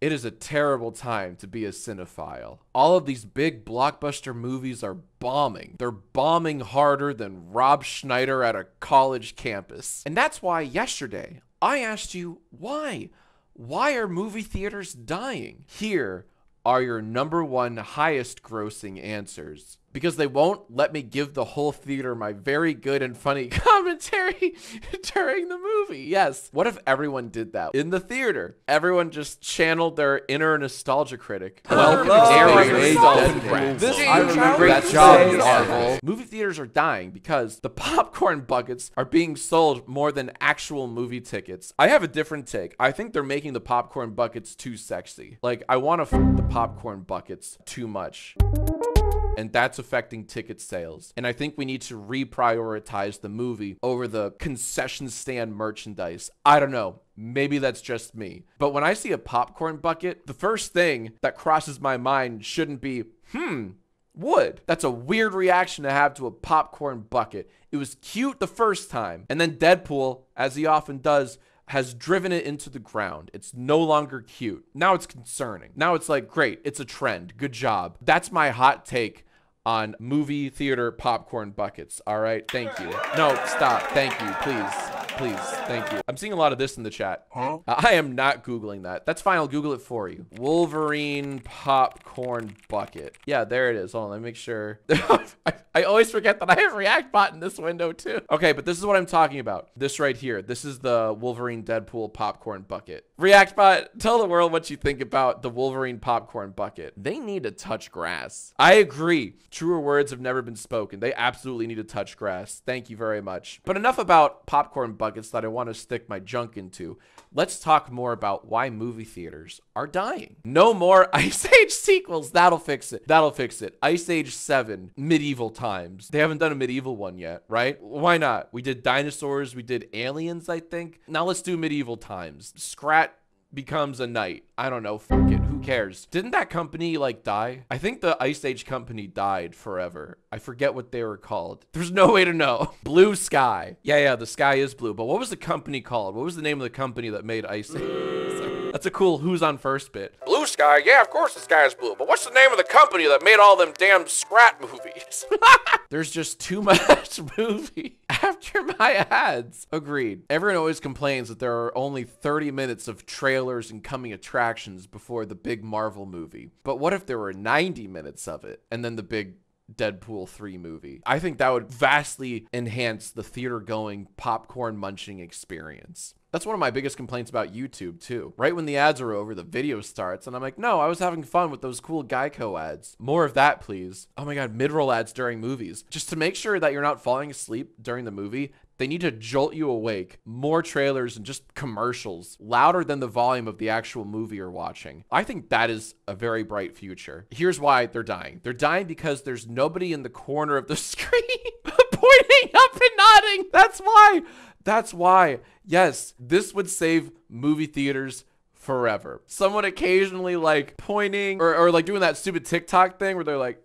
It is a terrible time to be a cinephile. All of these big blockbuster movies are bombing. They're bombing harder than Rob Schneider at a college campus. And that's why yesterday I asked you why? Why are movie theaters dying? Here are your number one highest grossing answers because they won't let me give the whole theater my very good and funny commentary during the movie. Yes. What if everyone did that in the theater? Everyone just channeled their inner nostalgia critic. Welcome to This I remember Great that job. Marvel. Movie theaters are dying because the popcorn buckets are being sold more than actual movie tickets. I have a different take. I think they're making the popcorn buckets too sexy. Like, I want to f the popcorn buckets too much and that's affecting ticket sales. And I think we need to reprioritize the movie over the concession stand merchandise. I don't know. Maybe that's just me. But when I see a popcorn bucket, the first thing that crosses my mind shouldn't be, hmm, wood. That's a weird reaction to have to a popcorn bucket. It was cute the first time. And then Deadpool, as he often does, has driven it into the ground. It's no longer cute. Now it's concerning. Now it's like, great, it's a trend. Good job. That's my hot take on movie theater popcorn buckets. All right. Thank you. No, stop. Thank you. Please. Please. Thank you. I'm seeing a lot of this in the chat. Uh, I am not Googling that. That's fine. I'll Google it for you. Wolverine popcorn bucket. Yeah, there it is. Hold on. Let me make sure. I, always forget that I have React bot in this window too. Okay, but this is what I'm talking about. This right here. This is the Wolverine Deadpool popcorn bucket. React bot, tell the world what you think about the Wolverine popcorn bucket. They need to touch grass. I agree. Truer words have never been spoken. They absolutely need to touch grass. Thank you very much. But enough about popcorn buckets that I want to stick my junk into. Let's talk more about why movie theaters are dying. No more Ice Age sequels. That'll fix it. That'll fix it. Ice Age 7, medieval times. They haven't done a medieval one yet, right? Why not? We did dinosaurs, we did aliens, I think. Now let's do medieval times. Scrat becomes a knight. I don't know. Fuck it. Who cares? Didn't that company like die? I think the Ice Age company died forever. I forget what they were called. There's no way to know. Blue Sky. Yeah, yeah, the sky is blue. But what was the company called? What was the name of the company that made Ice Age? That's a cool who's on first bit. Blue Sky. Yeah, of course the sky is blue. But what's the name of the company that made all them damn Scrat movies? There's just too much movie after my ads. Agreed. Everyone always complains that there are only 30 minutes of trailers and coming attractions before the big Marvel movie. But what if there were 90 minutes of it and then the big Deadpool 3 movie. I think that would vastly enhance the theater going popcorn munching experience. That's one of my biggest complaints about YouTube too. Right when the ads are over, the video starts and I'm like, no, I was having fun with those cool Geico ads. More of that, please. Oh my God, mid-roll ads during movies. Just to make sure that you're not falling asleep during the movie, they need to jolt you awake. More trailers and just commercials, louder than the volume of the actual movie you're watching. I think that is a very bright future. Here's why they're dying. They're dying because there's nobody in the corner of the screen pointing up and nodding. That's why. That's why. Yes, this would save movie theaters forever. Someone occasionally like pointing or, or like doing that stupid TikTok thing where they're like,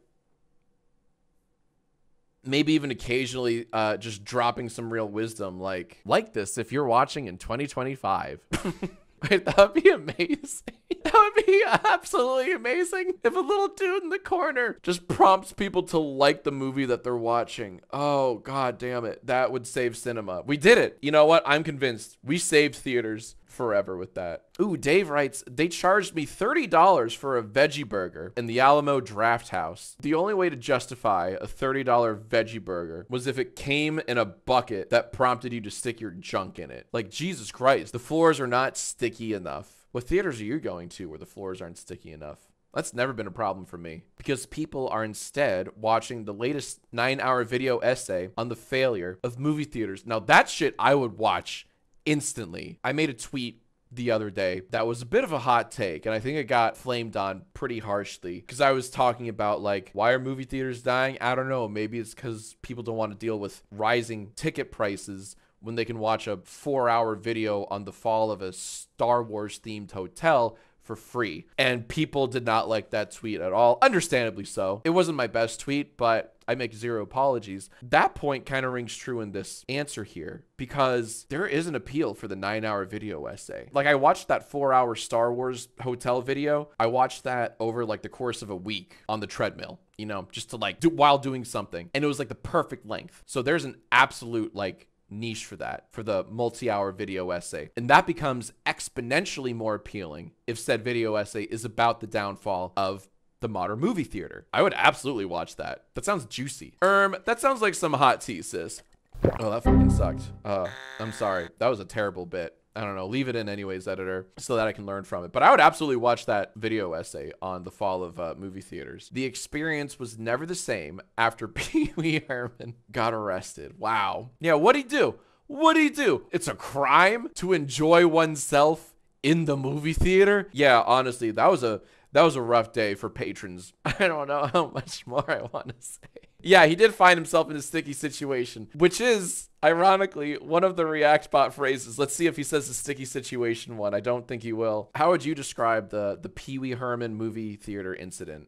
maybe even occasionally uh, just dropping some real wisdom like like this if you're watching in 2025 That would be amazing. That would be absolutely amazing if a little dude in the corner just prompts people to like the movie that they're watching. Oh, god damn it. That would save cinema. We did it. You know what? I'm convinced. We saved theaters forever with that. Ooh, Dave writes, they charged me $30 for a veggie burger in the Alamo Drafthouse. The only way to justify a $30 veggie burger was if it came in a bucket that prompted you to stick your junk in it. Like, Jesus Christ, the floors are not sticky enough. What theaters are you going to where the floors aren't sticky enough? That's never been a problem for me because people are instead watching the latest nine hour video essay on the failure of movie theaters. Now, that shit I would watch instantly. I made a tweet the other day that was a bit of a hot take and I think it got flamed on pretty harshly because I was talking about like why are movie theaters dying? I don't know. Maybe it's because people don't want to deal with rising ticket prices when they can watch a four hour video on the fall of a Star Wars themed hotel for free. And people did not like that tweet at all. Understandably so. It wasn't my best tweet, but I make zero apologies. That point kind of rings true in this answer here because there is an appeal for the nine hour video essay. Like, I watched that four hour Star Wars hotel video. I watched that over like the course of a week on the treadmill you know, just to like do while doing something. And it was like the perfect length. So there's an absolute like niche for that, for the multi hour video essay. And that becomes exponentially more appealing if said video essay is about the downfall of the modern movie theater. I would absolutely watch that. That sounds juicy. Erm, that sounds like some hot tea, sis. Oh, that fucking sucked. Uh, I'm sorry. That was a terrible bit. I don't know, leave it in anyways, editor, so that I can learn from it. But I would absolutely watch that video essay on the fall of uh, movie theaters. The experience was never the same after Pee Wee Herman got arrested. Wow. Yeah, what'd he do? What'd he do? It's a crime to enjoy oneself in the movie theater? Yeah, honestly, that was a that was a rough day for patrons. I don't know how much more I want to say. Yeah, he did find himself in a sticky situation, which is ironically one of the Reactbot phrases. Let's see if he says the sticky situation one. I don't think he will. How would you describe the the Pee Wee Herman movie theater incident?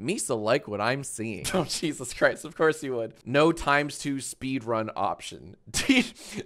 Misa like what I'm seeing. Oh, Jesus Christ. Of course you would. No times two speed run option. Do you,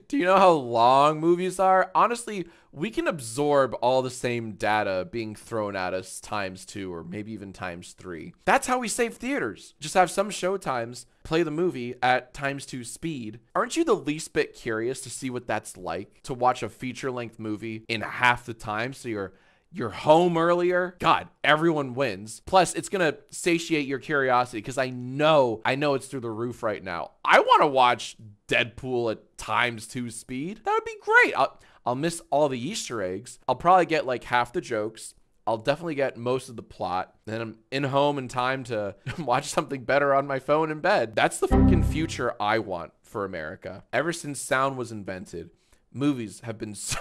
do you know how long movies are? Honestly, we can absorb all the same data being thrown at us times two or maybe even times three. That's how we save theaters. Just have some show times, play the movie at times two speed. Aren't you the least bit curious to see what that's like to watch a feature length movie in half the time so you're you're home earlier. God, everyone wins. Plus, it's gonna satiate your curiosity because I know, I know it's through the roof right now. I want to watch Deadpool at times two speed. That would be great. I'll, I'll miss all the Easter eggs. I'll probably get like half the jokes. I'll definitely get most of the plot. Then I'm in home in time to watch something better on my phone in bed. That's the fucking future I want for America. Ever since sound was invented, movies have been so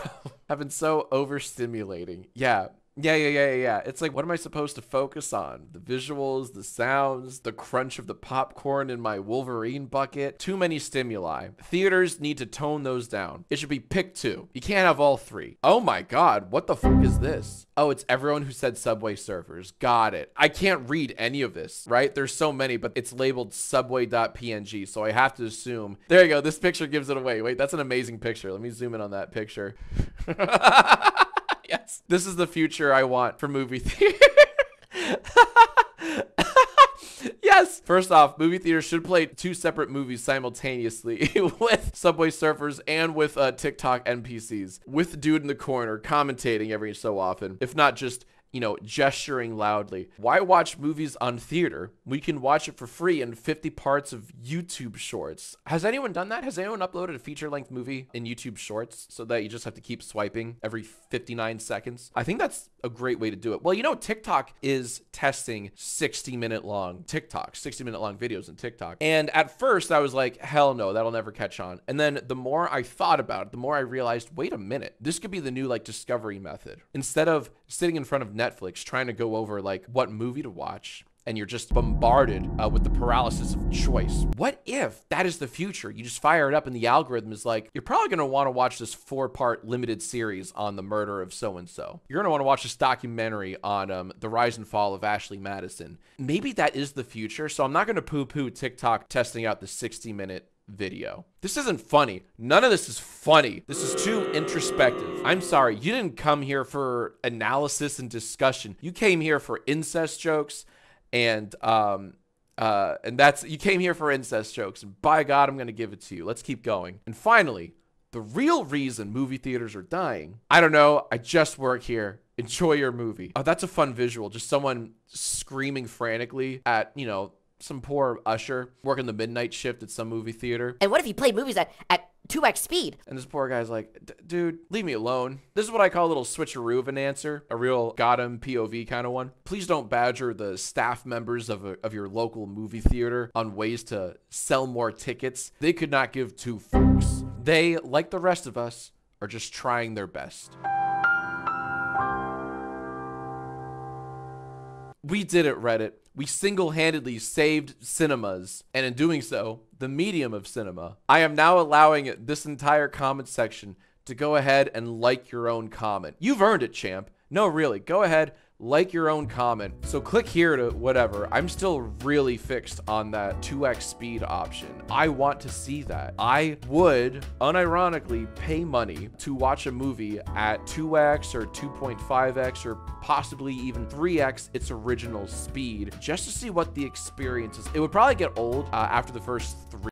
have been so overstimulating. Yeah, yeah, yeah, yeah, yeah. It's like, what am I supposed to focus on? The visuals, the sounds, the crunch of the popcorn in my Wolverine bucket. Too many stimuli. Theaters need to tone those down. It should be pick two. You can't have all three. Oh my god, what the fuck is this? Oh, it's everyone who said Subway Surfers. Got it. I can't read any of this, right? There's so many, but it's labeled subway.png, so I have to assume. There you go. This picture gives it away. Wait, that's an amazing picture. Let me zoom in on that picture. yes. This is the future I want for movie theater. yes. First off, movie theaters should play two separate movies simultaneously with Subway Surfers and with uh, TikTok NPCs, with dude in the corner commentating every so often, if not just you know, gesturing loudly. Why watch movies on theater? We can watch it for free in 50 parts of YouTube Shorts. Has anyone done that? Has anyone uploaded a feature length movie in YouTube Shorts so that you just have to keep swiping every 59 seconds? I think that's a great way to do it. Well, you know, TikTok is testing 60 minute long TikTok, 60 minute long videos in TikTok. And at first I was like, hell no, that'll never catch on. And then the more I thought about it, the more I realized, wait a minute, this could be the new like discovery method. Instead of sitting in front of Netflix trying to go over like what movie to watch and you're just bombarded uh, with the paralysis of choice. What if that is the future? You just fire it up and the algorithm is like, you're probably going to want to watch this four part limited series on the murder of so and so. You're want to watch this documentary on um, the rise and fall of Ashley Madison. Maybe that is the future. So I'm not going to poo poo TikTok testing out the 60 minute video. This isn't funny. None of this is funny. This is too introspective. I'm sorry. You didn't come here for analysis and discussion. You came here for incest jokes and um uh and that's you came here for incest jokes and by god I'm going to give it to you. Let's keep going. And finally, the real reason movie theaters are dying. I don't know. I just work here. Enjoy your movie. Oh, that's a fun visual. Just someone screaming frantically at, you know, some poor usher working the midnight shift at some movie theater. And what if he played movies at, at 2x speed? And this poor guy's like, dude, leave me alone. This is what I call a little switcheroo of an answer, a real got him POV kind of one. Please don't badger the staff members of, a, of your local movie theater on ways to sell more tickets. They could not give two fucks. They, like the rest of us, are just trying their best. We did it, Reddit. We single handedly saved cinemas, and in doing so, the medium of cinema. I am now allowing this entire comment section to go ahead and like your own comment. You've earned it, champ. No, really, go ahead, like your own comment. So click here to whatever. I'm still really fixed on that 2x speed option. I want to see that. I would unironically pay money to watch a movie at 2x or 2.5x or possibly even 3x its original speed just to see what the experience is. It would probably get old uh, after the first three